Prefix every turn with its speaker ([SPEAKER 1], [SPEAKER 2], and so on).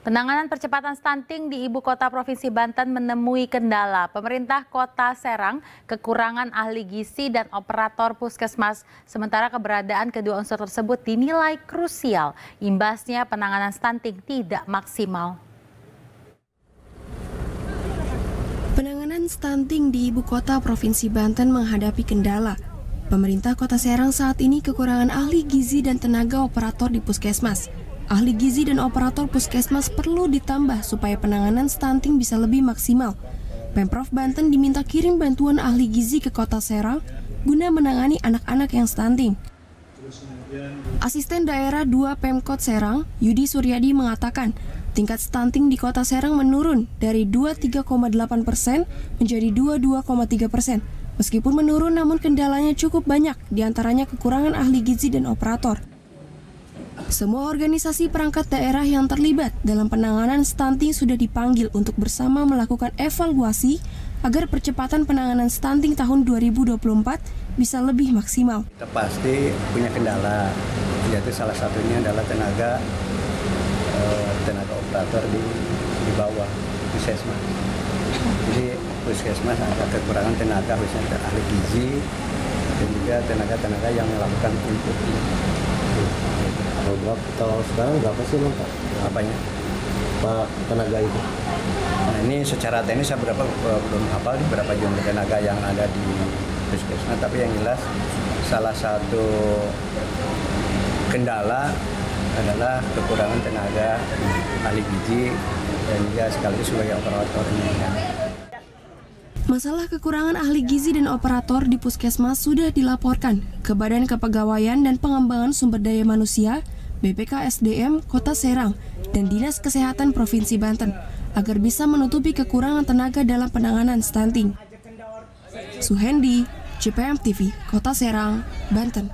[SPEAKER 1] Penanganan percepatan stunting di ibu kota Provinsi Banten menemui kendala. Pemerintah kota Serang kekurangan ahli gizi dan operator puskesmas. Sementara keberadaan kedua unsur tersebut dinilai krusial. Imbasnya penanganan stunting tidak maksimal.
[SPEAKER 2] Penanganan stunting di ibu kota Provinsi Banten menghadapi kendala. Pemerintah kota Serang saat ini kekurangan ahli gizi dan tenaga operator di puskesmas ahli gizi dan operator puskesmas perlu ditambah supaya penanganan stunting bisa lebih maksimal. Pemprov Banten diminta kirim bantuan ahli gizi ke kota Serang guna menangani anak-anak yang stunting. Asisten daerah 2 Pemkot Serang, Yudi Suryadi mengatakan, tingkat stunting di kota Serang menurun dari 23,8 persen menjadi 22,3 persen. Meskipun menurun, namun kendalanya cukup banyak, di antaranya kekurangan ahli gizi dan operator. Semua organisasi perangkat daerah yang terlibat dalam penanganan stunting sudah dipanggil untuk bersama melakukan evaluasi agar percepatan penanganan stunting tahun 2024 bisa lebih maksimal.
[SPEAKER 3] Kita pasti punya kendala, yaitu salah satunya adalah tenaga eh, tenaga operator di, di bawah puskesmas. Jadi puskesmas ada kekurangan tenaga khususnya ahli gizi dan juga tenaga-tenaga yang melakukan input
[SPEAKER 4] berapa? Kalau sekarang berapa sih bang? Pak
[SPEAKER 3] apanya?
[SPEAKER 4] Pak tenaga itu.
[SPEAKER 3] Nah ini secara teknis saya berapa belum hafal berapa jumlah tenaga yang ada di puskesmas tapi yang jelas salah satu kendala adalah kekurangan tenaga ahli gizi dan juga sekaligus sebagai operator ini.
[SPEAKER 2] Masalah kekurangan ahli gizi dan operator di puskesmas sudah dilaporkan ke Badan Kepegawaian dan Pengembangan Sumber Daya Manusia BPKSDM Kota Serang dan Dinas Kesehatan Provinsi Banten agar bisa menutupi kekurangan tenaga dalam penanganan stunting. Suhendi, CPM TV, Kota Serang, Banten.